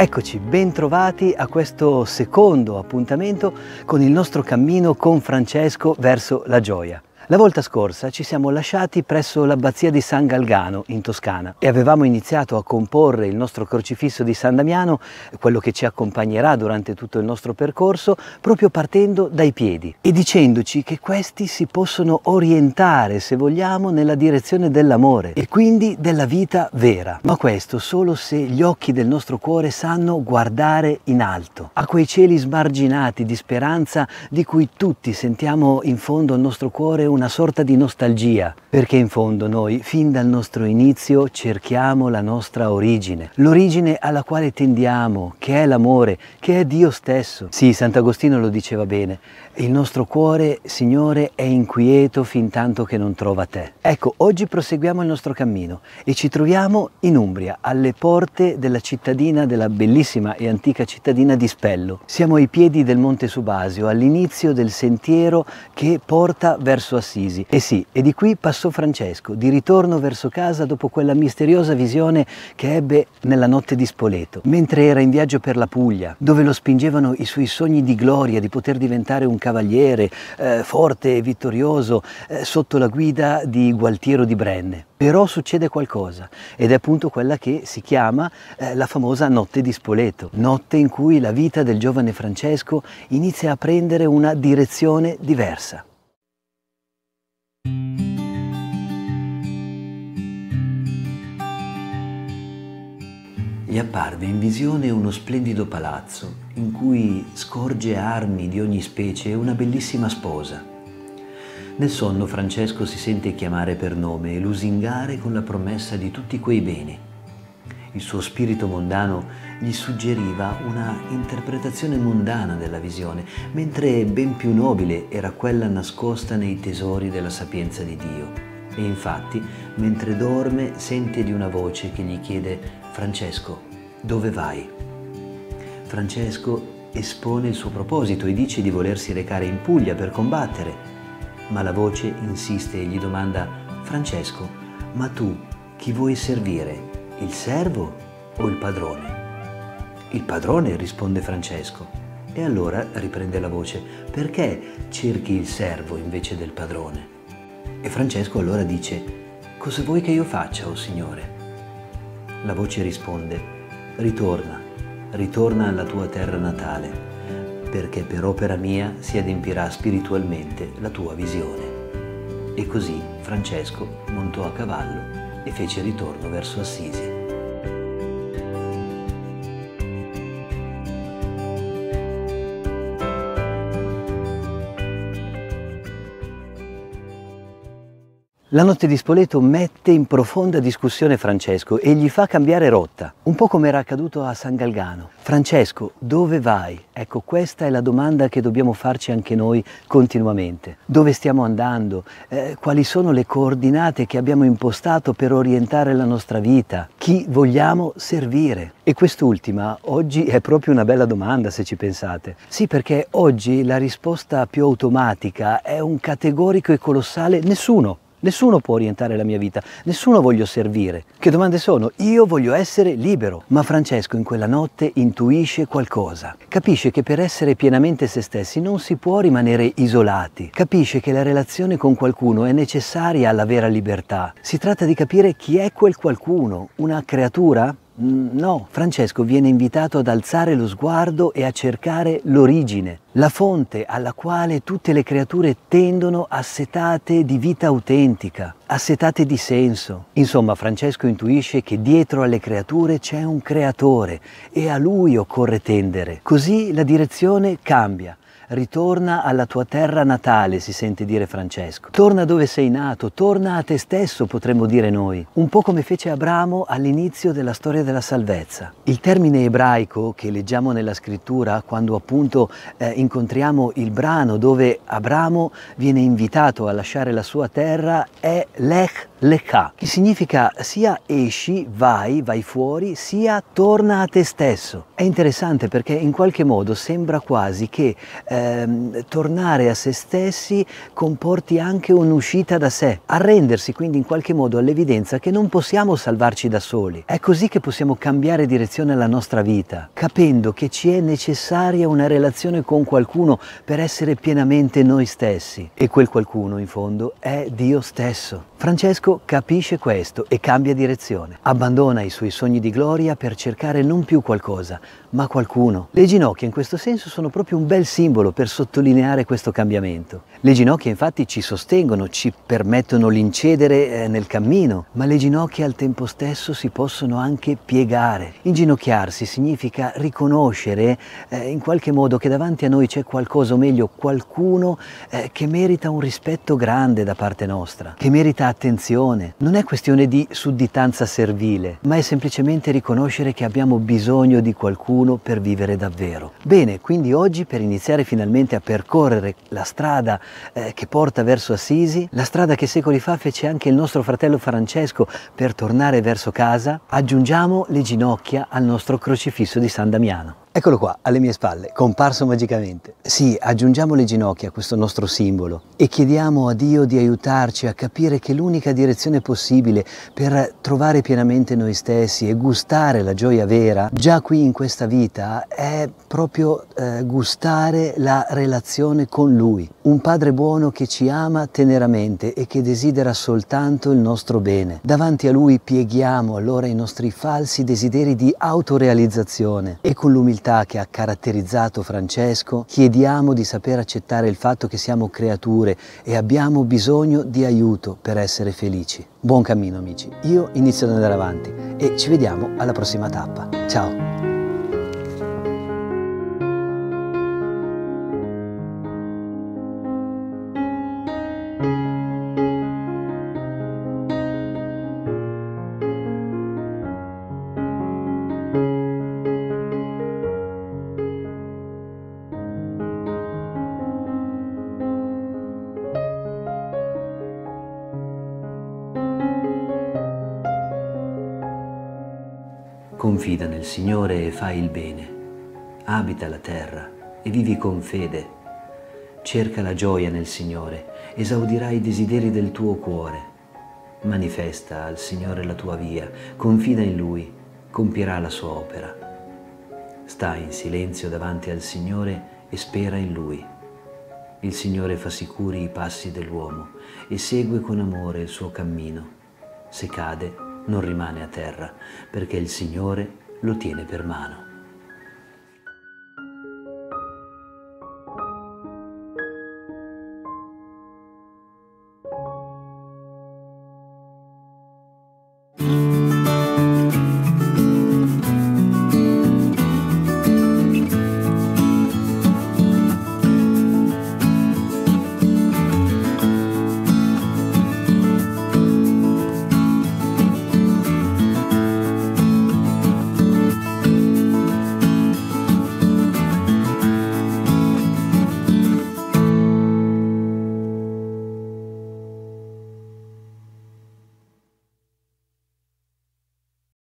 Eccoci, ben trovati a questo secondo appuntamento con il nostro cammino con Francesco verso la gioia. La volta scorsa ci siamo lasciati presso l'abbazia di San Galgano in Toscana e avevamo iniziato a comporre il nostro crocifisso di San Damiano, quello che ci accompagnerà durante tutto il nostro percorso, proprio partendo dai piedi e dicendoci che questi si possono orientare, se vogliamo, nella direzione dell'amore e quindi della vita vera. Ma questo solo se gli occhi del nostro cuore sanno guardare in alto, a quei cieli smarginati di speranza di cui tutti sentiamo in fondo al nostro cuore un una sorta di nostalgia, perché in fondo noi, fin dal nostro inizio, cerchiamo la nostra origine, l'origine alla quale tendiamo, che è l'amore, che è Dio stesso. Sì, Sant'Agostino lo diceva bene, il nostro cuore, Signore, è inquieto fin tanto che non trova te. Ecco, oggi proseguiamo il nostro cammino e ci troviamo in Umbria, alle porte della cittadina, della bellissima e antica cittadina di Spello. Siamo ai piedi del Monte Subasio, all'inizio del sentiero che porta verso Assisi. E sì, e di qui passò Francesco, di ritorno verso casa dopo quella misteriosa visione che ebbe nella notte di Spoleto, mentre era in viaggio per la Puglia, dove lo spingevano i suoi sogni di gloria, di poter diventare un cavaliere eh, forte e vittorioso eh, sotto la guida di Gualtiero di Brenne. Però succede qualcosa ed è appunto quella che si chiama eh, la famosa notte di Spoleto, notte in cui la vita del giovane Francesco inizia a prendere una direzione diversa. Gli apparve in visione uno splendido palazzo in cui scorge armi di ogni specie e una bellissima sposa. Nel sonno Francesco si sente chiamare per nome e lusingare con la promessa di tutti quei beni. Il suo spirito mondano gli suggeriva una interpretazione mondana della visione, mentre ben più nobile era quella nascosta nei tesori della sapienza di Dio. E infatti, mentre dorme, sente di una voce che gli chiede Francesco, dove vai? Francesco espone il suo proposito e dice di volersi recare in Puglia per combattere, ma la voce insiste e gli domanda Francesco, ma tu chi vuoi servire, il servo o il padrone? Il padrone, risponde Francesco. E allora riprende la voce, perché cerchi il servo invece del padrone? E Francesco allora dice, cosa vuoi che io faccia, o oh Signore? La voce risponde, ritorna, ritorna alla tua terra natale, perché per opera mia si adempirà spiritualmente la tua visione. E così Francesco montò a cavallo e fece ritorno verso Assisi. La notte di Spoleto mette in profonda discussione Francesco e gli fa cambiare rotta, un po' come era accaduto a San Galgano. Francesco, dove vai? Ecco, questa è la domanda che dobbiamo farci anche noi continuamente. Dove stiamo andando? Eh, quali sono le coordinate che abbiamo impostato per orientare la nostra vita? Chi vogliamo servire? E quest'ultima oggi è proprio una bella domanda se ci pensate. Sì, perché oggi la risposta più automatica è un categorico e colossale nessuno. Nessuno può orientare la mia vita, nessuno voglio servire. Che domande sono? Io voglio essere libero. Ma Francesco in quella notte intuisce qualcosa. Capisce che per essere pienamente se stessi non si può rimanere isolati. Capisce che la relazione con qualcuno è necessaria alla vera libertà. Si tratta di capire chi è quel qualcuno, una creatura? Mm, no, Francesco viene invitato ad alzare lo sguardo e a cercare l'origine, la fonte alla quale tutte le creature tendono assetate di vita autentica, assetate di senso. Insomma, Francesco intuisce che dietro alle creature c'è un creatore e a lui occorre tendere. Così la direzione cambia ritorna alla tua terra natale, si sente dire Francesco. Torna dove sei nato, torna a te stesso, potremmo dire noi. Un po' come fece Abramo all'inizio della storia della salvezza. Il termine ebraico che leggiamo nella scrittura quando appunto eh, incontriamo il brano dove Abramo viene invitato a lasciare la sua terra è Lech Lecha, che significa sia esci, vai, vai fuori, sia torna a te stesso. È interessante perché in qualche modo sembra quasi che eh, ehm, tornare a se stessi comporti anche un'uscita da sé, arrendersi quindi in qualche modo all'evidenza che non possiamo salvarci da soli. È così che possiamo cambiare direzione alla nostra vita, capendo che ci è necessaria una relazione con qualcuno per essere pienamente noi stessi. E quel qualcuno, in fondo, è Dio stesso. Francesco capisce questo e cambia direzione. Abbandona i suoi sogni di gloria per cercare non più qualcosa, ma qualcuno. Le ginocchia in questo senso sono proprio un bel simbolo per sottolineare questo cambiamento. Le ginocchia infatti ci sostengono, ci permettono l'incedere eh, nel cammino, ma le ginocchia al tempo stesso si possono anche piegare. Inginocchiarsi significa riconoscere eh, in qualche modo che davanti a noi c'è qualcosa, o meglio qualcuno eh, che merita un rispetto grande da parte nostra, che merita attenzione. Non è questione di sudditanza servile, ma è semplicemente riconoscere che abbiamo bisogno di qualcuno per vivere davvero. Bene, quindi oggi per iniziare finalmente a percorrere la strada eh, che porta verso Assisi, la strada che secoli fa fece anche il nostro fratello Francesco per tornare verso casa, aggiungiamo le ginocchia al nostro crocifisso di San Damiano. Eccolo qua, alle mie spalle, comparso magicamente. Sì, aggiungiamo le ginocchia a questo nostro simbolo e chiediamo a Dio di aiutarci a capire che l'unica direzione possibile per trovare pienamente noi stessi e gustare la gioia vera, già qui in questa vita, è proprio eh, gustare la relazione con Lui. Un Padre buono che ci ama teneramente e che desidera soltanto il nostro bene. Davanti a Lui pieghiamo allora i nostri falsi desideri di autorealizzazione e con l'umiltà umiltà che ha caratterizzato Francesco, chiediamo di saper accettare il fatto che siamo creature e abbiamo bisogno di aiuto per essere felici. Buon cammino amici, io inizio ad andare avanti e ci vediamo alla prossima tappa. Ciao! Confida nel Signore e fai il bene. Abita la terra e vivi con fede. Cerca la gioia nel Signore, esaudirai i desideri del tuo cuore. Manifesta al Signore la tua via, confida in Lui, compierà la sua opera. Sta in silenzio davanti al Signore e spera in Lui. Il Signore fa sicuri i passi dell'uomo e segue con amore il suo cammino. Se cade, non rimane a terra, perché il Signore lo tiene per mano.